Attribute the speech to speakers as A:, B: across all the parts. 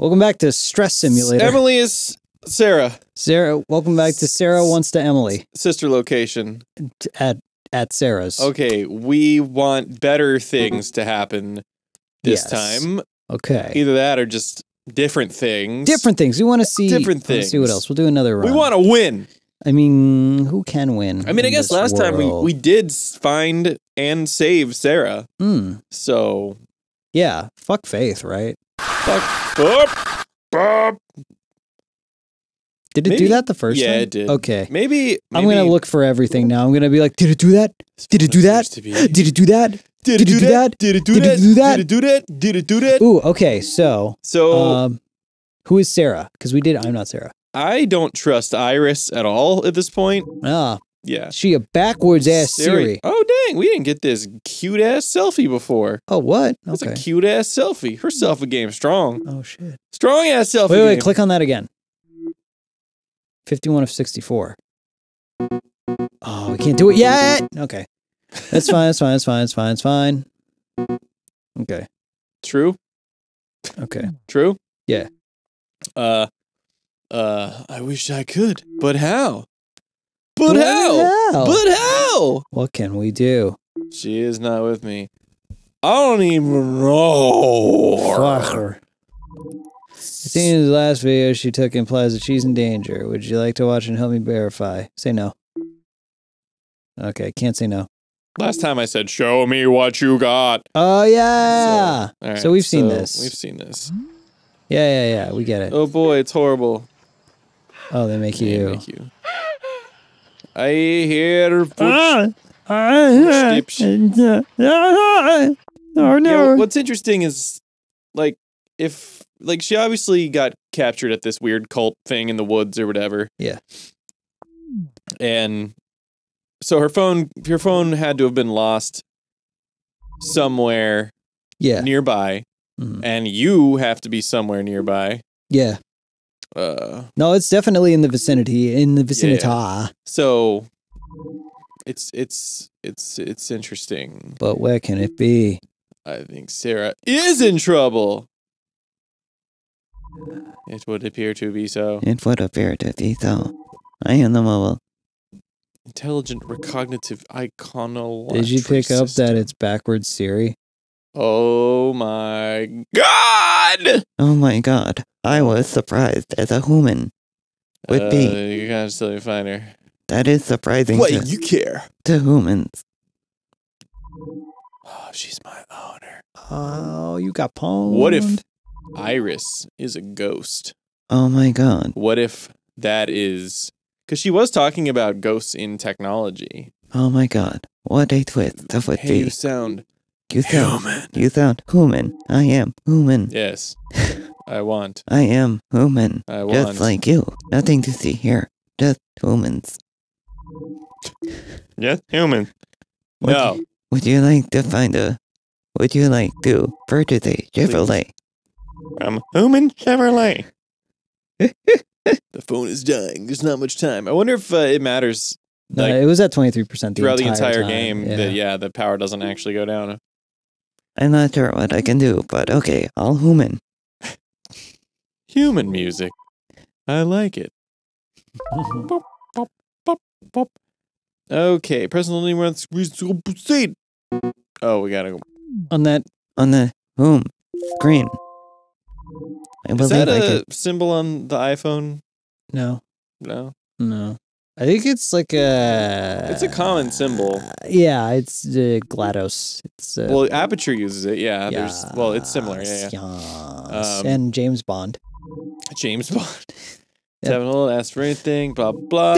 A: Welcome back to Stress Simulator.
B: Emily is Sara,
A: Sara, welcome back to Sara wants to Emily
B: sister location.
A: at at Sara's.
B: Okay, we want better things to happen this
A: Yes.
B: time.
A: Okay.
B: Either that or just different things.
A: Different things. We want to see
B: Different
A: let's See what else? We'll do another round.
B: We want to win.
A: I mean, who can win?
B: I mean, I guess last time we, we did find and save Sara.
A: Mm,
B: So
A: yeah. Fuck Faith, right?
B: Fuck. Up, up.
A: Did it
B: Maybe-
A: do that the first
B: yeah,
A: time?
B: it did.
A: Okay.
B: Maybe,
A: I'm gonna look for everything now. I'm gonna be like, did it do that? Did it do that?
B: Supposed to be-
A: Did it do that?
B: Did it do that? Did it do
A: Did it
B: that?
A: do that?
B: Did it do that? Did it do that?
A: Ooh, okay. So,
B: So
A: um, who is Sara? Because we did. I'm not Sara.
B: I don't trust Iris at all at this point.
A: Ah,
B: Yeah.
A: she a backwards ass Siri.
B: Oh dang, we didn't get this cute ass selfie before.
A: Oh, what?
B: That's
A: Okay.
B: a cute ass selfie. Her selfie game strong.
A: Oh shit.
B: Strong ass selfie
A: Wait, wait.
B: game.
A: Click on that again. 51 of 64. Oh, we can't do it yet. Okay. That's fine. That's fine. That's fine. That's fine. It's fine. Okay.
B: True.
A: Okay.
B: True.
A: Yeah.
B: Uh uh I wish I could. But how? But,
A: But
B: how?
A: how?
B: But how?
A: What can we do?
B: She is not with me. I don't even know.
A: Fuck her. Seen in the last video she took implies that she's in danger. Would you like to watch and help me verify? Say no. Okay, can't say no.
B: Last time I said, "Show me what you got."
A: Oh yeah.
B: So, all right,
A: So we've seen
B: so
A: this.
B: We've seen this.
A: Yeah, yeah, yeah. We get it.
B: Oh boy, it's horrible.
A: Oh, they make
B: They
A: you.
B: make you. I hear foot-
A: Ah,
B: Footsteps.
A: Oh
B: Yeah,
A: no.
B: what's interesting is like if like she obviously got captured at this weird cult thing in the woods or whatever.
A: Yeah.
B: And so her phone her phone had to have been lost somewhere
A: Yeah.
B: nearby
A: Mhm.
B: and you have to be somewhere nearby.
A: Yeah.
B: Uh
A: No, it's definitely in the vicinity. In the vicinity.
B: so it's it's it's it's interesting.
A: But where can it be?
B: I think Sara is in trouble. It would appear to be so.
C: It would appear to be so. I am the mobile.
B: Intelligent recognitive iconolatry.
A: Did you pick up that it's backwards Siri?
B: Oh my god!
C: Oh my god. I was surprised as a human. Would
B: uh,
C: be.
B: You gotta still find her.
C: That is surprising
B: What
C: to,
B: you care?
C: to humans.
B: Oh, she's my owner.
A: Oh, you got pwned.
B: What if Iris is a ghost?
C: Oh my god.
B: What if that is because she was talking about ghosts in technology?
C: Oh my god. What a twist that would
B: Hey,
C: be.
B: you sound
C: You sound,
B: human.
C: you sound human. I am human.
B: Yes, I want.
C: I am human.
B: I want.
C: Just like you. Nothing to see here. Just humans.
B: Just human.
C: Would
B: No.
C: You, would you like to find a... Would you like to purchase a Chevrolet?
B: I'm human Chevrolet. the phone is dying. There's not much time. I wonder if uh, it matters
A: No,
B: like,
A: it was at 23% the
B: throughout the
A: entire
B: entire
A: time.
B: game.
A: Yeah.
B: That yeah, the power doesn't actually go down.
C: I'm not sure what I can do, but okay, I'll human.
B: Human music. I like it. Okay, President Lee wants to proceed. Oh, we gotta go.
A: On that,
C: On the home screen. I
B: Is
C: believe
B: that a,
C: could...
B: symbol on the iPhone?
A: no,
B: No,
A: no. I think it's like a.
B: it's a common symbol.
A: Yeah, it's uh, GLaDOS. It's uh,
B: Well, Aperture uses it. Yeah, there's. Well, it's similar. Yeah, yeah.
A: yes.
B: Um,
A: and James Bond.
B: James Bond.
A: Yep.
B: Seven hole, ask for anything, blah blah.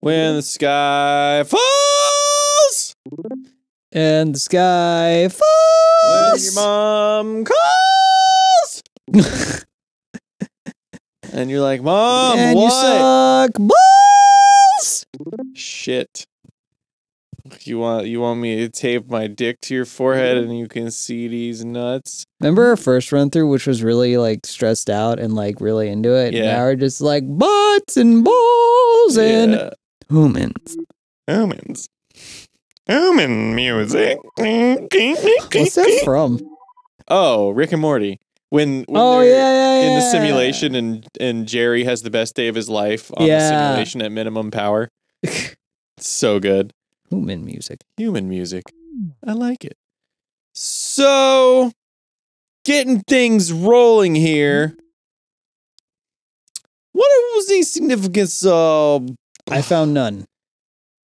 B: When the sky falls,
A: And the sky falls.
B: when your mom calls, and you're like, "Mom,
A: and you
B: what?"
A: suck balls.
B: Shit. You want you want me to tape my dick to your forehead and mm-hmm. you can see these nuts?
A: Remember our first run through, which was really like stressed out and like really into it.
B: Yeah.
A: Now we're just like butts and balls and
B: Yeah.
C: humans.
B: humans. Human music.
A: what's that from?
B: Oh, Rick and Morty. When, when
A: oh yeah, yeah,
B: in the
A: yeah.
B: simulation and and Jerry has the best day of his life on the simulation at minimum power. so good.
A: Human music.
B: Human music. Mm. I like it. So, getting things rolling here. Mm-hmm. What was the significance of
A: I found none.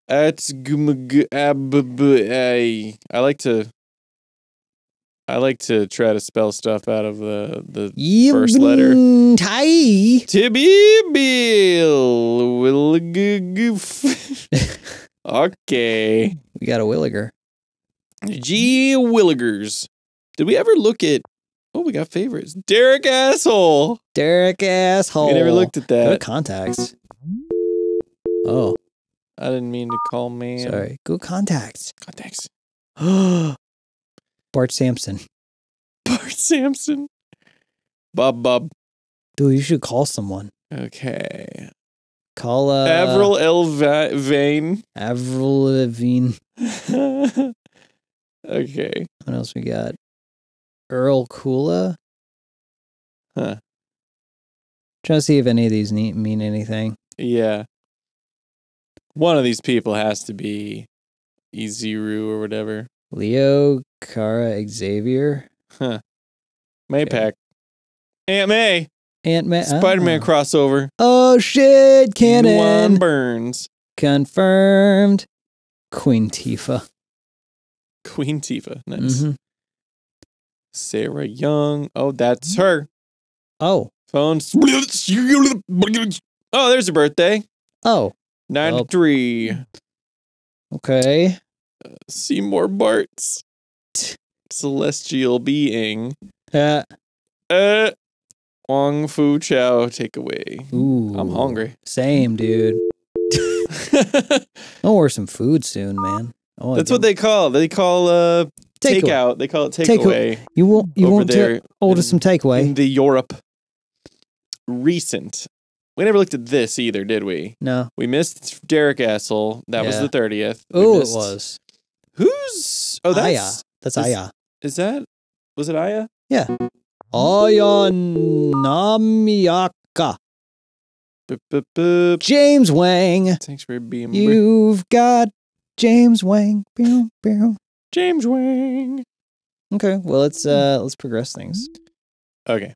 B: at gumg- ab- b- ay. I like to I like to try to spell stuff out of the the First letter.
A: Tai.
B: Tibby Bill will g- goof. Okay.
A: We got a Williger.
B: G Willigers. Did we ever look at Oh, we got favorites. Derek asshole.
A: Derek asshole.
B: We never looked at
A: Go to
B: that.
A: contacts. Oh,
B: I didn't mean to call me.
A: sorry. Go contacts.
B: Contacts.
A: Bart Sampson.
B: Bart Sampson. Bob Bob.
A: Dude, you should call someone.
B: Okay.
A: Call uh,
B: Avril Vane.
A: Avril Lavigne.
B: okay.
A: What else we got? Earl Kula.
B: Huh.
A: Trying to see if any of these mean anything.
B: Yeah. One of these people has to be Iziru or whatever.
A: Leo, Kara, Xavier, Huh.
B: Maypack. Aunt May.
A: Aunt May.
B: Spider Man
A: oh.
B: crossover.
A: Oh shit!
B: Juwan
A: Canon
B: Burns.
A: confirmed. Queen Tifa.
B: Queen Tifa. Nice.
A: Mhm.
B: Sara Young. Oh, that's her.
A: Oh,
B: Phones. Oh, there's a birthday.
A: oh,
B: 93.
A: okay.
B: Seymour Bart's. Celestial being.
A: Uh,
B: Uh, Wong Fu Chow takeaway.
A: ooh,
B: I'm hungry.
A: Same, dude. I'll order some food soon, man. Oh,
B: That's what they call. They call uh takeout. They call it
A: Takeaw-
B: takeaway
A: You won't. You won't
B: there
A: order
B: in-
A: some takeaway.
B: in the Europe recent. We never looked at this either, did we?
A: no.
B: We missed Derek Assel. That was the thirtieth.
A: Oh, it was.
B: Who's? Oh, that's
A: Aya. That's
B: is-
A: Aya.
B: is that? Was it Aya?
A: Aya Namiaka.
B: Boop, boop, boop.
A: James Wang.
B: Thanks for being
A: You've got James Wang. Pew, pew.
B: James Wang.
A: Okay, well let's uh let's progress things.
B: Okay,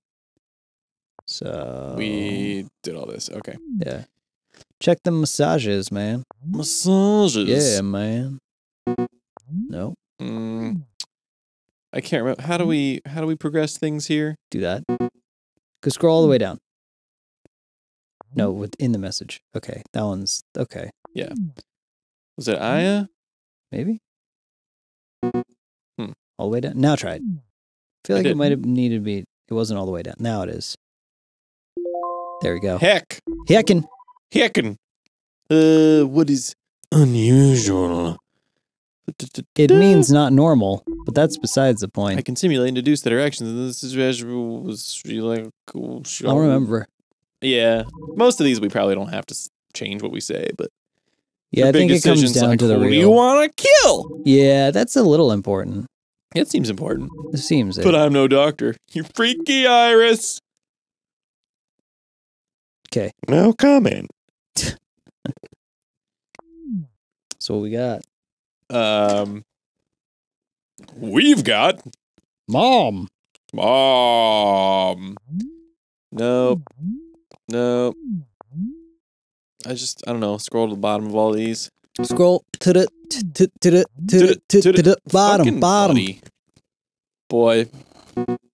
A: So
B: we did all this. Okay,
A: yeah. Check the massages, man.
B: massages.
A: Yeah, man. No,
B: Mm, I can't remember. How do we? How do we progress things here?
A: do that. Go scroll all the way down. No, within the message. Okay, that one's okay. Yeah.
B: Was it Aya?
A: Maybe.
B: Hmm.
A: All the way down. Now try it. I feel
B: I
A: like it might have needed to be. It wasn't all the way down. Now it is. There we go.
B: Heck,
A: Heckin'.
B: heckin. Uh, what is unusual?
A: It means not normal, but that's besides the point.
B: I can simulate and deduce the directions. and This is was like cool.
A: I don't remember.
B: Yeah, most of these we probably don't have to change what we say, but
A: Yeah, I think it comes down
B: like,
A: to the
B: who do you want to kill?
A: Yeah, that's a little important.
B: It seems important,
A: It seems.
B: but
A: it.
B: I'm no doctor. You freaky Iris.
A: Okay.
B: No comment.
A: That's what we got.
B: Um, we've got
A: Mom.
B: mom. Nope. Nope. I just I don't know. Scroll to the bottom of all these.
A: Scroll to the to to to the to the to the bottom bottom.
B: buddy. Boy,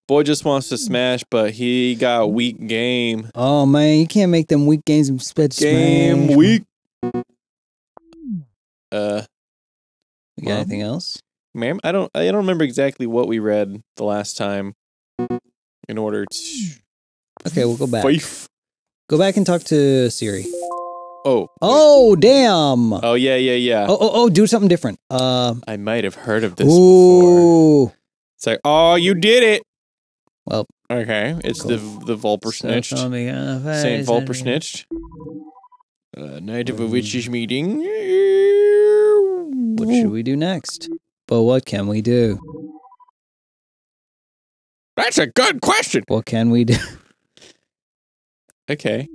B: boy just wants to smash, but he got weak game.
A: Oh man, you can't make them weak games and sped
B: Game
A: smash.
B: weak. Uh,
A: You got
B: Mom?
A: anything else?
B: ma'am, I don't I don't remember exactly what we read the last time. In order to
A: Okay, we'll go back.
B: Fife.
A: Go back and talk to Siri.
B: Oh.
A: Oh damn! Oh
B: yeah yeah yeah.
A: oh oh, oh! do something different. Uh,
B: I might have heard of this before. It's like, oh, you did it.
A: Well,
B: okay, it's the the Walpurgisnacht. Saint Vulper snitched. Uh, Night of a Witch's meeting.
A: What should we do next? But what can we do?
B: That's a good question.
A: What can we do?
B: Okay.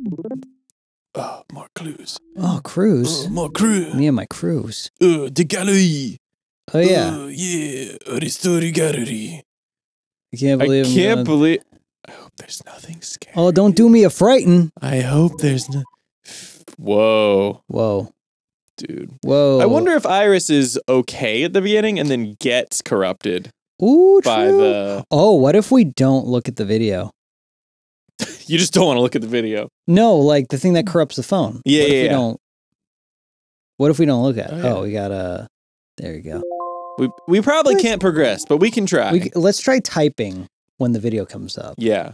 B: Oh, more clues.
A: Oh, cruise.
B: Oh, more clues.
A: Me and my cruise.
B: Uh, the gallery.
A: Oh yeah,
B: Uh, yeah. The story gallery.
A: I can't believe. I'm
B: can't
A: going-
B: believe. I hope there's nothing scary.
A: Oh, don't do me a frighten.
B: I hope there's no. Whoa,
A: Whoa,
B: dude.
A: whoa.
B: I wonder if Iris is okay at the beginning and then gets corrupted
A: Ooh,
B: by
A: true.
B: the.
A: Oh, what if we don't look at the video?
B: You just don't want to look at the video.
A: No, like the thing that corrupts the phone.
B: Yeah,
A: what if
B: yeah,
A: we
B: yeah.
A: don't. What if we don't look at it?
B: Oh,
A: Oh, we got to There you go.
B: We we probably
A: What?
B: can't progress, but we can try.
A: We, let's try typing when the video comes up.
B: yeah.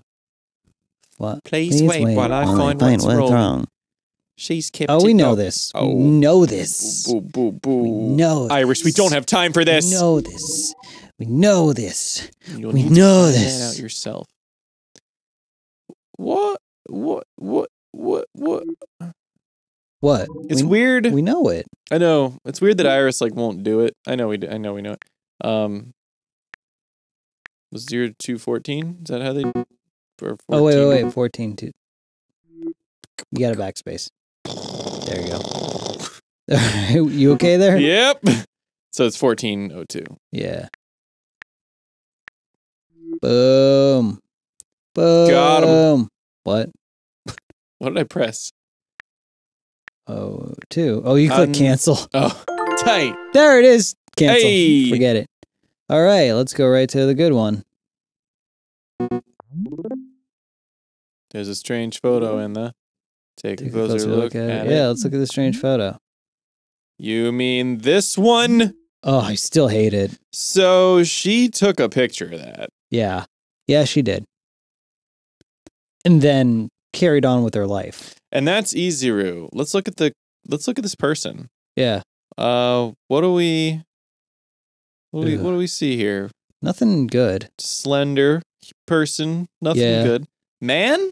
A: What?
B: Please,
A: Please
B: wait,
A: wait
B: while I
C: Only
B: find
C: find
B: what's,
C: what's
B: wrong.
C: wrong.
B: She's kept.
A: Oh, we know
B: up.
A: this.
B: Oh.
A: We know this.
B: Boo, boo, boo.
A: We know
B: Iris, we don't have time for this.
A: We know this. We know this.
B: You'll
A: We know this.
B: That out yourself. What? What? What? What? What?
A: What?
B: It's
A: we,
B: weird.
A: We know it.
B: I know. It's weird that Iris like won't do it. I know we. Do, I know we know it. Um. Was zero two fourteen? Is that how they? Or 14?
A: Oh wait, wait, wait. Fourteen two. You got a backspace. There you go. you okay there?
B: Yep. So it's fourteen oh two.
A: Yeah. Boom. Boom.
B: Got him.
A: What?
B: What did I press?
A: Oh, two. Oh, you click
B: Un-
A: cancel.
B: Oh, tight.
A: There it is. Cancel.
B: Hey.
A: Forget it. All right, let's go right to the good one.
B: There's a strange photo in the. Take,
A: Take
B: a closer, look, at, it.
A: Yeah, let's look at this strange photo.
B: You mean this one?
A: Oh, I still hate it.
B: So she took a picture of that.
A: Yeah. Yeah, she did. And then carried on with her life.
B: And that's Izuru. Let's look at the let's look at this person.
A: Yeah.
B: Uh what do we what do we, what do we see here?
A: Nothing good.
B: Slender person, nothing
A: Yeah.
B: good. Man?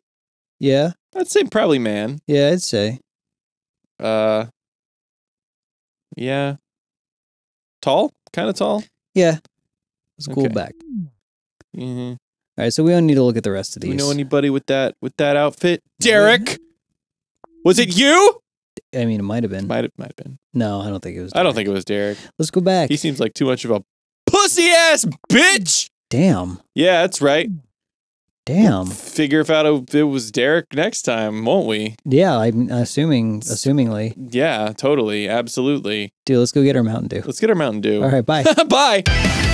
A: Yeah.
B: I'd say probably man.
A: Yeah, I'd say.
B: Uh Yeah. Tall? Kind of tall?
A: Yeah. It's cool
B: Okay.
A: back.
B: Mhm.
A: All right, so we don't need to look at the rest of these.
B: Do we know anybody with that with that outfit? Derek. Was it you?
A: I mean, it might have been.
B: Might have might have been.
A: No, I don't think it was.
B: I don't think it was Derek.
A: Let's go back.
B: He seems like too much of a pussy ass bitch.
A: Damn.
B: Yeah, that's right.
A: Damn.
B: Figure if out if it was Derek next time, won't we?
A: Yeah, I'm assuming, assumingly.
B: Yeah, totally, absolutely.
A: Dude, let's go get our Mountain Dew.
B: Let's get our Mountain Dew.
A: All right, bye.
B: Bye.